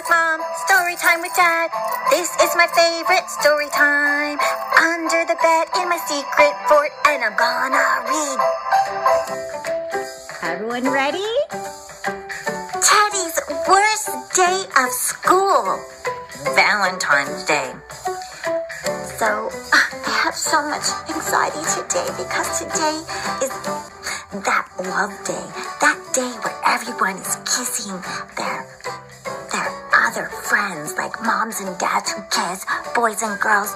with mom, story time with dad. This is my favorite story time. Under the bed in my secret fort, and I'm gonna read. Everyone ready? Teddy's worst day of school. Valentine's Day. So, I have so much anxiety today because today is that love day. That day where everyone is kissing their their other friends, like moms and dads who kiss, boys and girls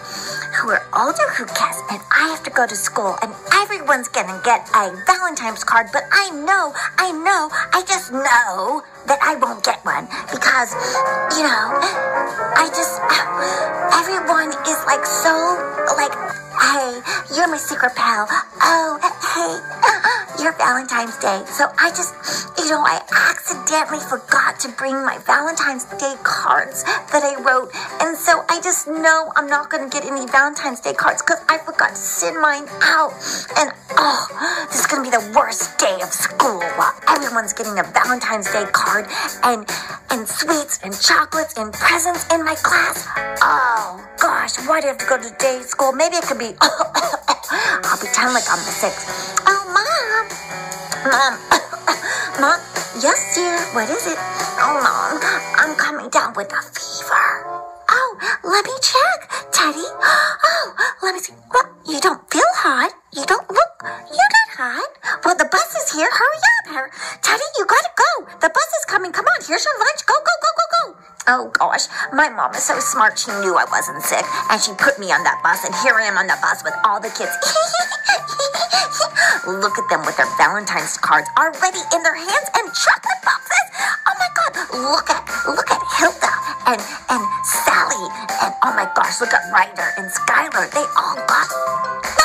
who are older who kiss, and I have to go to school, and everyone's gonna get a Valentine's card, but I know, I know, I just know that I won't get one because, you know, I just, everyone is like so, like, hey, you're my secret pal. Oh, hey, your Valentine's Day. So I just, you know, I accidentally forgot to bring my Valentine's Day cards that I wrote. And so I just know I'm not going to get any Valentine's Day cards because I forgot to send mine out. And oh, this is going to be the worst day of school while everyone's getting a Valentine's Day card and and sweets and chocolates and presents in my class. Oh gosh, why do I have to go to day school? Maybe it could be I'll pretend like I'm the sixth. Oh mom. Mom. Mom. Yes, dear. What is it? Oh mom. I'm coming down with a fever. Oh, let me check, Teddy. Oh, let me see. What? You don't feel hot. You don't look. You're not hot. Well, the bus is here. Hurry up, Hur- Teddy. You gotta go. The bus is coming. Come on. Here's your lunch. Go, go, go, go, go. Oh gosh, my mom is so smart. She knew I wasn't sick, and she put me on that bus. And here I am on the bus with all the kids. Look at them with their Valentine's cards already in their hands and chocolate boxes. Oh my God! Look at look at Hilda and and Sally and oh my gosh, look at Ryder and Skylar. They all got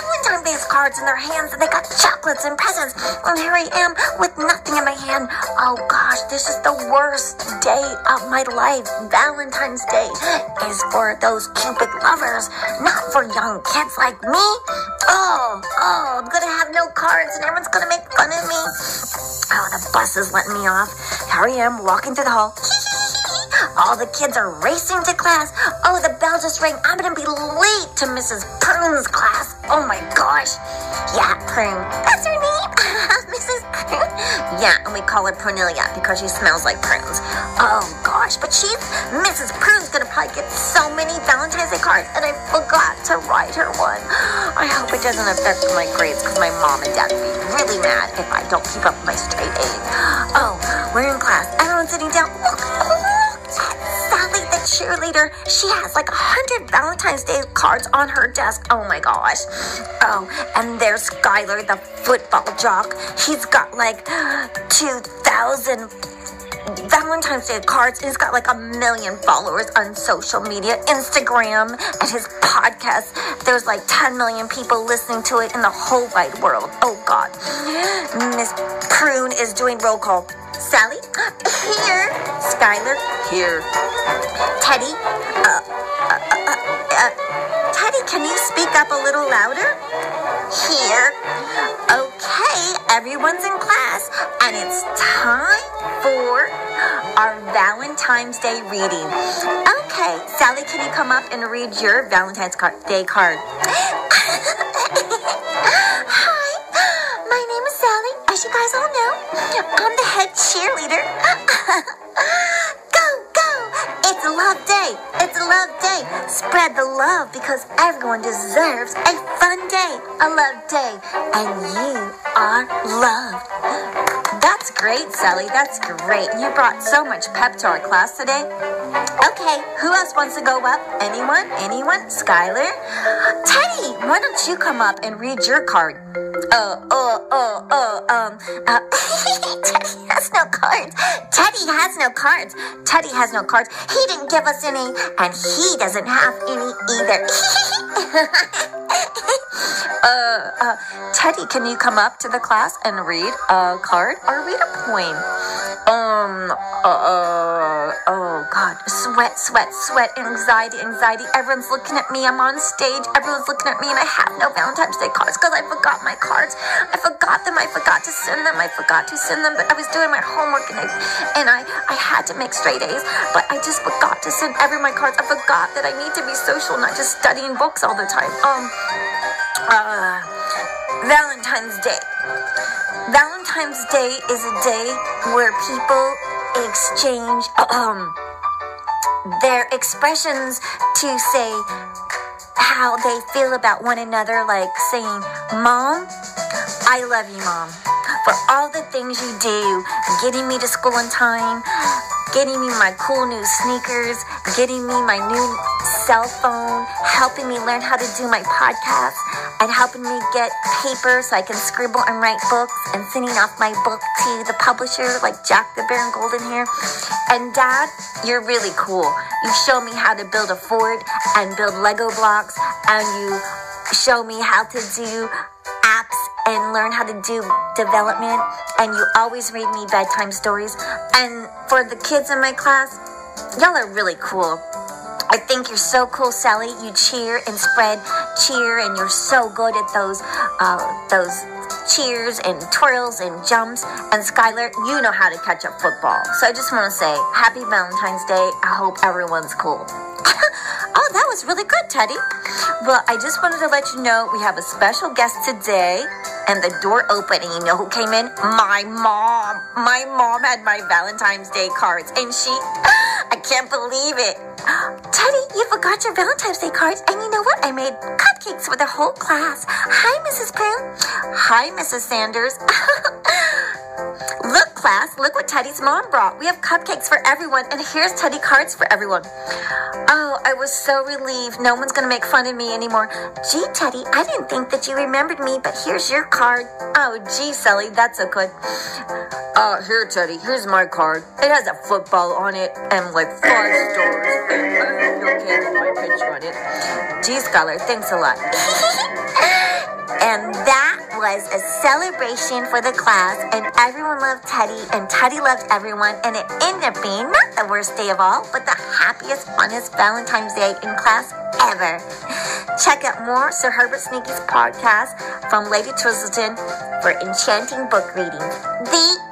cards in their hands and they got chocolates and presents. And here I am with nothing in my hand. Oh gosh, this is the worst day of my life. Valentine's Day is for those Cupid lovers, not for young kids like me. Oh, oh, I'm gonna have no cards and everyone's gonna make fun of me. Oh, the bus is letting me off. Here I am walking through the hall. All the kids are racing to class. Oh, the bell just rang. I'm gonna be late to Mrs. Prune's class. Oh my gosh. Yeah, Prune. That's her name. Mrs. Prune. Yeah, and we call her Prunelia because she smells like prunes. Oh gosh, but she's Mrs. Prune's gonna probably get so many Valentine's Day cards, and I forgot to write her one. I hope it doesn't affect my grades because my mom and dad would be really mad if I don't keep up my straight A's. Oh, we're in class. Everyone's sitting down. Cheerleader, she has like a hundred Valentine's Day cards on her desk. Oh my gosh. Oh, and there's Skylar, the football jock. He's got like 2,000 Valentine's Day cards. He's got like a million followers on social media, Instagram, and his podcast. There's like 10 million people listening to it in the whole wide world. Oh God. Miss Prune is doing roll call. Sally. Skylar, here. Teddy, uh, uh, uh, uh, Teddy, can you speak up a little louder? Here. Okay, everyone's in class, and it's time for our Valentine's Day reading. Okay, Sally, can you come up and read your Valentine's Day card? Hi, my name is Sally. As you guys all know, I'm the head cheerleader. Spread the love because everyone deserves a fun day, a love day, and you are loved. That's great, Sally. That's great. You brought so much pep to our class today. Okay, who else wants to go up? Anyone? Anyone? Skylar? Teddy, why don't you come up and read your card? Oh, oh, oh, oh, um, uh, Teddy has no cards. Teddy has no cards. Teddy has no cards. He didn't give us any, and he doesn't have any either. uh, uh, Teddy, can you come up to the class and read a card or read a poem? Um, uh, oh God, sweat, sweat, sweat, anxiety, anxiety. Everyone's looking at me. I'm on stage. Everyone's looking at me, and I have no Valentine's Day cards because I forgot my cards. I forgot them. I forgot to send them. I forgot to send them, but I was doing my homework and I, and I, I had to make straight A's, but I just forgot to send every my cards. I forgot that I need to be social, not just studying books all the time. Um, uh, Valentine's Day. Valentine's Day is a day where people exchange um, their expressions to say how they feel about one another, like saying, Mom, I love you, Mom, for all the things you do, getting me to school on time, getting me my cool new sneakers, getting me my new cell phone, helping me learn how to do my podcast, and helping me get paper so I can scribble and write books, and sending off my book to the publisher like Jack the Bear and Golden Hair. And Dad, you're really cool. You show me how to build a fort and build Lego blocks, and you show me how to do apps and learn how to do development. And you always read me bedtime stories. And for the kids in my class, y'all are really cool. I think you're so cool, Sally. You cheer and spread cheer, and you're so good at those, uh, those cheers and twirls and jumps. And Skylar, you know how to catch a football. So I just want to say, Happy Valentine's Day. I hope everyone's cool. oh, that was really good, Teddy. Well, I just wanted to let you know we have a special guest today and the door opened and you know who came in? My mom. My mom had my Valentine's Day cards and she, can't believe it. Teddy, you forgot your Valentine's Day cards and you know what? I made cupcakes for the whole class. Hi, Mrs. Pooh. Hi, Mrs. Sanders. Class, look what Teddy's mom brought. We have cupcakes for everyone, and here's Teddy cards for everyone. Oh, I was so relieved. No one's gonna make fun of me anymore. Gee, Teddy, I didn't think that you remembered me, but here's your card. Oh, gee, Sally, that's so good. Uh, here, Teddy, here's my card. It has a football on it and like five stars. My picture on it. Gee, Skylar, thanks a lot. and that was a celebration for the class, and everyone loved Teddy, and Teddy loved everyone, and it ended up being not the worst day of all, but the happiest, funnest Valentine's Day in class ever. Check out more Sir Herbert Sneakies podcast from Lady Twistleton for enchanting book reading. The